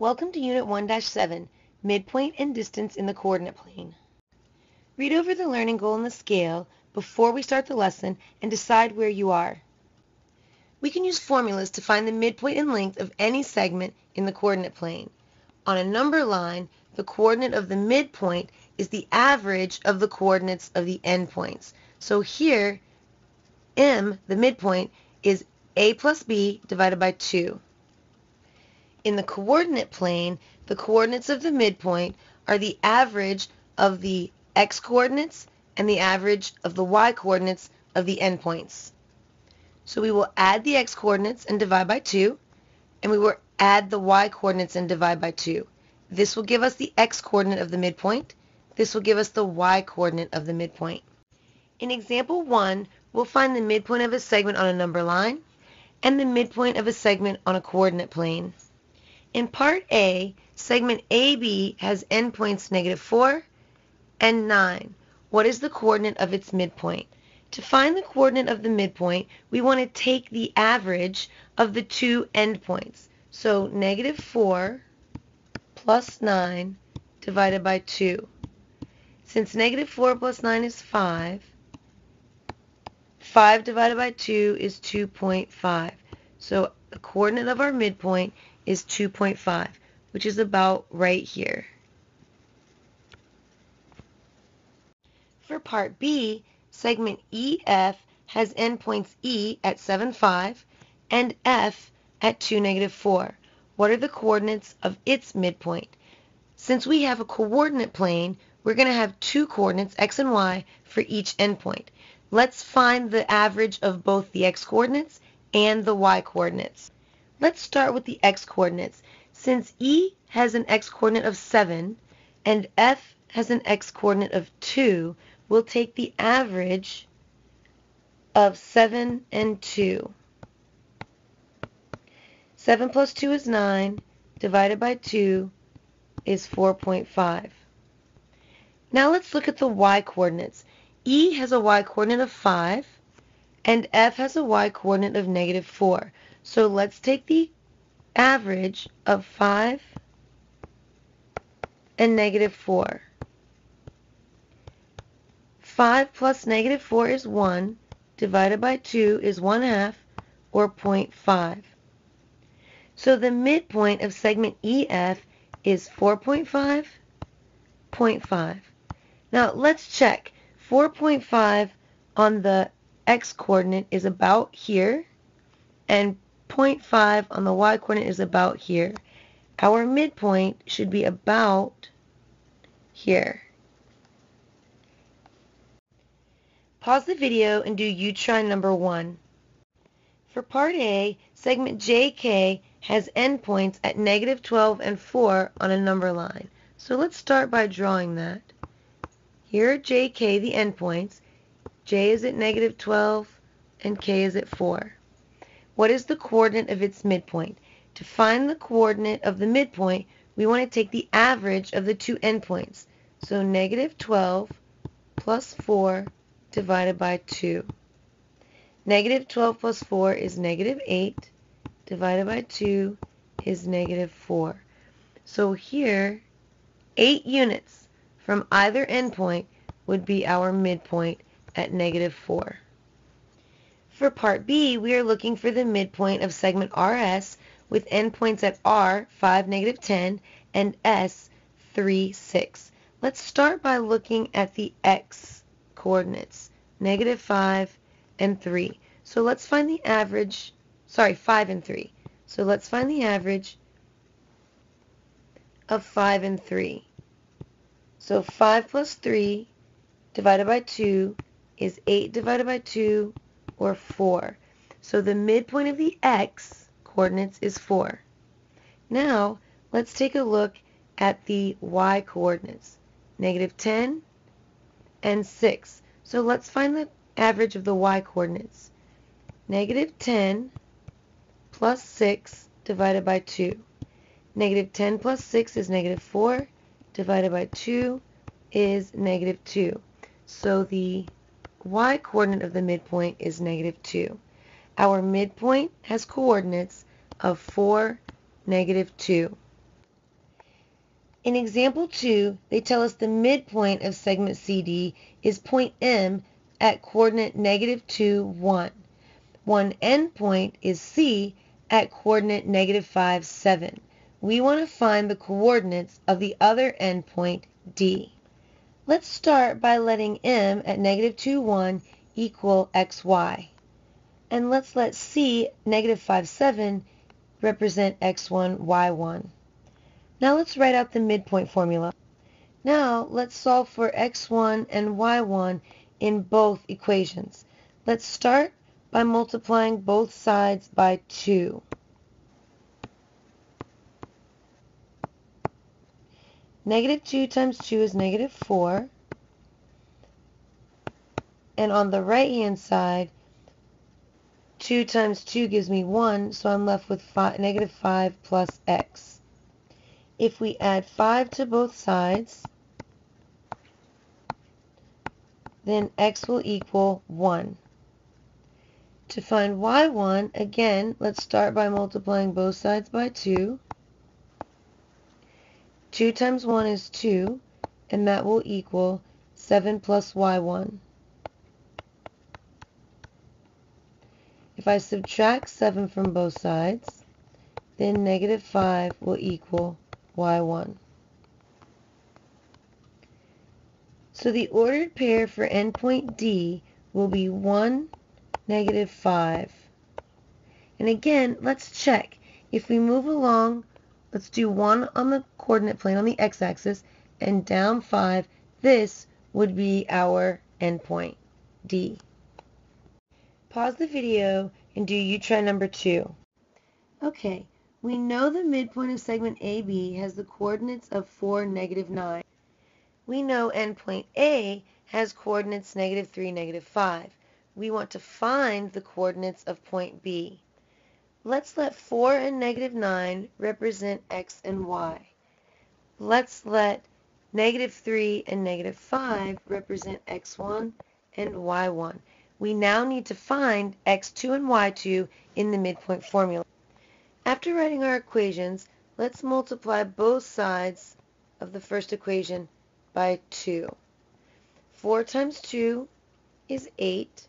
Welcome to Unit 1-7, Midpoint and Distance in the Coordinate Plane. Read over the learning goal and the scale before we start the lesson and decide where you are. We can use formulas to find the midpoint and length of any segment in the coordinate plane. On a number line, the coordinate of the midpoint is the average of the coordinates of the endpoints. So here, m, the midpoint, is a plus b divided by 2. In the coordinate plane, the coordinates of the midpoint are the average of the x-coordinates and the average of the y-coordinates of the endpoints. So we will add the x-coordinates and divide by 2, and we will add the y-coordinates and divide by 2. This will give us the x-coordinate of the midpoint. This will give us the y-coordinate of the midpoint. In example 1, we'll find the midpoint of a segment on a number line and the midpoint of a segment on a coordinate plane. In part A, segment AB has endpoints negative 4 and 9. What is the coordinate of its midpoint? To find the coordinate of the midpoint, we want to take the average of the two endpoints. So negative 4 plus 9 divided by 2. Since negative 4 plus 9 is 5, 5 divided by 2 is 2.5. So the coordinate of our midpoint is 2.5, which is about right here. For part B, segment EF has endpoints E at 7, 5 and F at 2, negative 4. What are the coordinates of its midpoint? Since we have a coordinate plane, we're going to have two coordinates, x and y, for each endpoint. Let's find the average of both the x-coordinates and the y-coordinates. Let's start with the x-coordinates. Since E has an x-coordinate of 7 and F has an x-coordinate of 2, we'll take the average of 7 and 2. 7 plus 2 is 9, divided by 2 is 4.5. Now let's look at the y-coordinates. E has a y-coordinate of 5, and F has a y-coordinate of negative 4. So let's take the average of 5 and negative 4. 5 plus negative 4 is 1, divided by 2 is 1 half, or 0.5. So the midpoint of segment EF is 4.5, 0.5. Now let's check. 4.5 on the x-coordinate is about here, and 0.5 on the y-coordinate is about here. Our midpoint should be about here. Pause the video and do you try number one. For part A, segment JK has endpoints at negative 12 and 4 on a number line. So let's start by drawing that. Here are JK, the endpoints. J is at negative 12 and K is at 4. What is the coordinate of its midpoint? To find the coordinate of the midpoint, we want to take the average of the two endpoints. So negative 12 plus 4 divided by 2. Negative 12 plus 4 is negative 8 divided by 2 is negative 4. So here, 8 units from either endpoint would be our midpoint at negative 4. For part B, we are looking for the midpoint of segment RS with endpoints at R, 5, negative 10, and S, 3, 6. Let's start by looking at the X coordinates, negative 5 and 3. So let's find the average, sorry, 5 and 3. So let's find the average of 5 and 3. So 5 plus 3 divided by 2 is 8 divided by 2 or 4. So the midpoint of the x coordinates is 4. Now, let's take a look at the y coordinates. Negative 10 and 6. So let's find the average of the y coordinates. Negative 10 plus 6 divided by 2. Negative 10 plus 6 is negative 4 divided by 2 is negative 2. So the y-coordinate of the midpoint is negative 2. Our midpoint has coordinates of 4, negative 2. In example 2, they tell us the midpoint of segment CD is point M at coordinate negative 2, 1. One endpoint is C at coordinate negative 5, 7. We want to find the coordinates of the other endpoint, D. Let's start by letting M at negative 2, 1 equal xy. And let's let C, negative 5, 7, represent x1, y1. Now let's write out the midpoint formula. Now let's solve for x1 and y1 in both equations. Let's start by multiplying both sides by 2. Negative 2 times 2 is negative 4. And on the right-hand side, 2 times 2 gives me 1, so I'm left with five, negative 5 plus x. If we add 5 to both sides, then x will equal 1. To find y1, again, let's start by multiplying both sides by 2. 2 times 1 is 2, and that will equal 7 plus y1. If I subtract 7 from both sides, then negative 5 will equal y1. So the ordered pair for endpoint D will be 1, negative 5. And again, let's check. If we move along Let's do 1 on the coordinate plane on the x-axis and down 5. This would be our endpoint, D. Pause the video and do you try number 2. Okay, we know the midpoint of segment AB has the coordinates of 4, negative 9. We know endpoint A has coordinates negative 3, negative 5. We want to find the coordinates of point B. Let's let 4 and negative 9 represent x and y. Let's let negative 3 and negative 5 represent x1 and y1. We now need to find x2 and y2 in the midpoint formula. After writing our equations, let's multiply both sides of the first equation by 2. 4 times 2 is 8.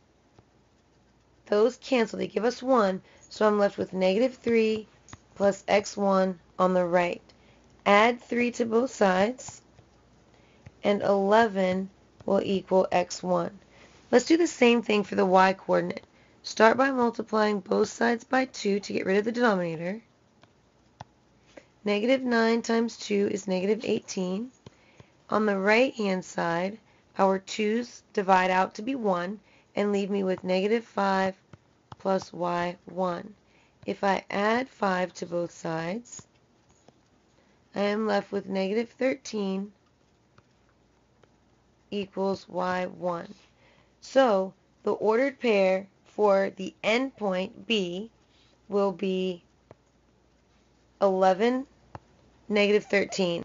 Those cancel. They give us 1. So I'm left with negative 3 plus x1 on the right. Add 3 to both sides, and 11 will equal x1. Let's do the same thing for the y coordinate. Start by multiplying both sides by 2 to get rid of the denominator. Negative 9 times 2 is negative 18. On the right hand side, our 2's divide out to be 1 and leave me with negative 5 plus y1. If I add 5 to both sides, I am left with negative 13 equals y1. So the ordered pair for the endpoint B will be 11, negative 13.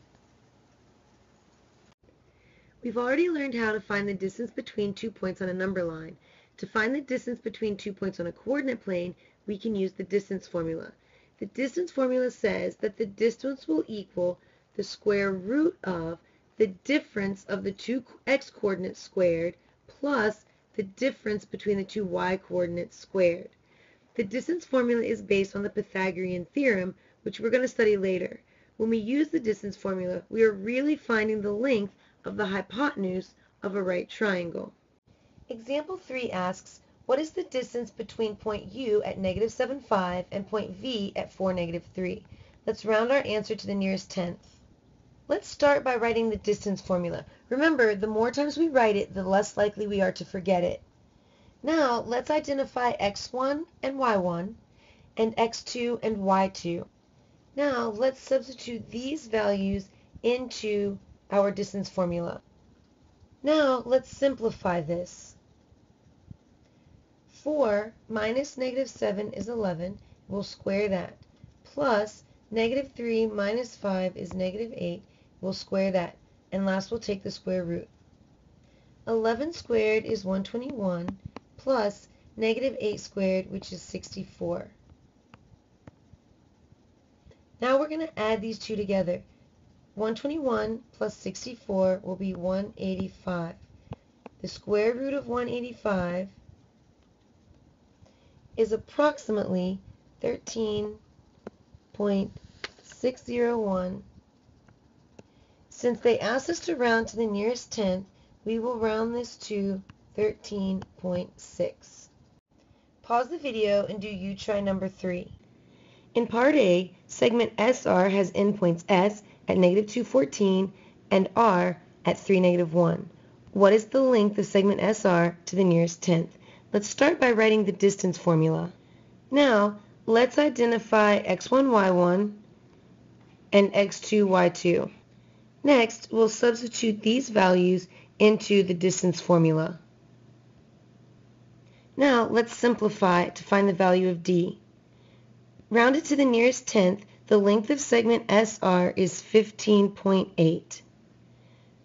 We've already learned how to find the distance between two points on a number line. To find the distance between two points on a coordinate plane, we can use the distance formula. The distance formula says that the distance will equal the square root of the difference of the two x coordinates squared plus the difference between the two y coordinates squared. The distance formula is based on the Pythagorean theorem, which we're going to study later. When we use the distance formula, we are really finding the length of the hypotenuse of a right triangle. Example 3 asks, what is the distance between point U at negative 7, 5 and point V at 4, negative 3? Let's round our answer to the nearest tenth. Let's start by writing the distance formula. Remember, the more times we write it, the less likely we are to forget it. Now, let's identify x1 and y1 and x2 and y2. Now, let's substitute these values into our distance formula. Now, let's simplify this. 4 minus negative 7 is 11. We'll square that. Plus negative 3 minus 5 is negative 8. We'll square that. And last we'll take the square root. 11 squared is 121 plus negative 8 squared, which is 64. Now we're going to add these two together. 121 plus 64 will be 185. The square root of 185 is approximately 13.601. Since they asked us to round to the nearest tenth, we will round this to 13.6. Pause the video and do you try number 3. In part A, segment SR has endpoints S at negative 214 and R at 3 negative 1. What is the length of segment SR to the nearest tenth? Let's start by writing the distance formula. Now, let's identify x1, y1 and x2, y2. Next, we'll substitute these values into the distance formula. Now, let's simplify to find the value of d. Rounded to the nearest tenth, the length of segment SR is 15.8.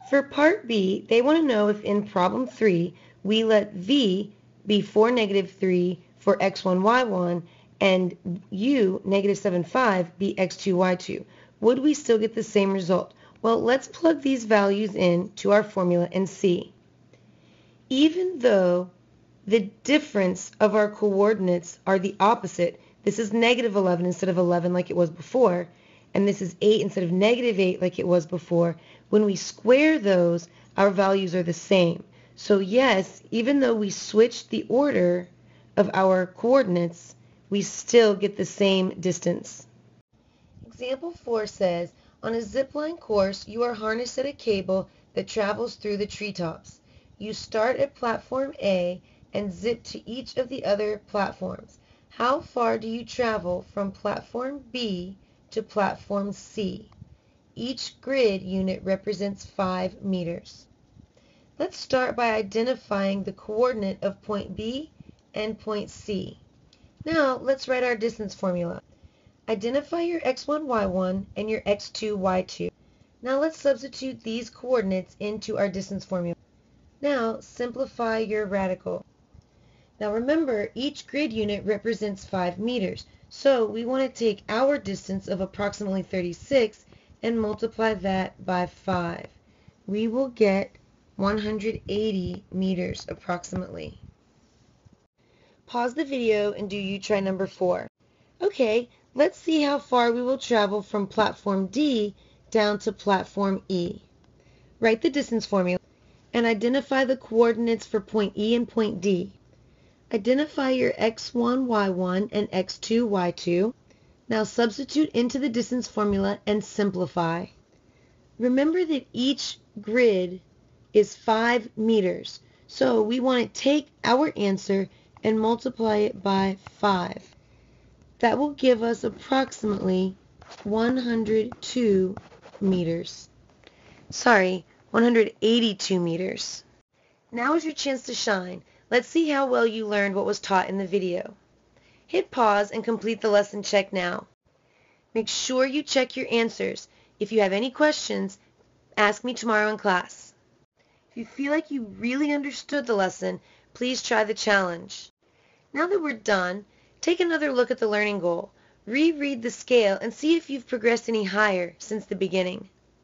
For part B, they want to know if in problem 3 we let V be 4 negative 3 for x1, y1 and U negative 7, 5 be x2, y2. Would we still get the same result? Well, let's plug these values in to our formula and see. Even though the difference of our coordinates are the opposite, this is negative 11 instead of 11 like it was before, and this is 8 instead of negative 8 like it was before. When we square those, our values are the same. So yes, even though we switched the order of our coordinates, we still get the same distance. Example 4 says, on a zipline course, you are harnessed at a cable that travels through the treetops. You start at platform A and zip to each of the other platforms. How far do you travel from platform B to platform C? Each grid unit represents 5 meters. Let's start by identifying the coordinate of point B and point C. Now let's write our distance formula. Identify your x1, y1 and your x2, y2. Now let's substitute these coordinates into our distance formula. Now simplify your radical. Now remember, each grid unit represents 5 meters, so we want to take our distance of approximately 36 and multiply that by 5. We will get 180 meters approximately. Pause the video and do you try number 4. Okay, let's see how far we will travel from platform D down to platform E. Write the distance formula and identify the coordinates for point E and point D. Identify your x1, y1 and x2, y2. Now substitute into the distance formula and simplify. Remember that each grid is 5 meters. So we want to take our answer and multiply it by 5. That will give us approximately 102 meters. Sorry, 182 meters. Now is your chance to shine. Let's see how well you learned what was taught in the video. Hit pause and complete the lesson check now. Make sure you check your answers. If you have any questions, ask me tomorrow in class. If you feel like you really understood the lesson, please try the challenge. Now that we're done, take another look at the learning goal. Reread the scale and see if you've progressed any higher since the beginning.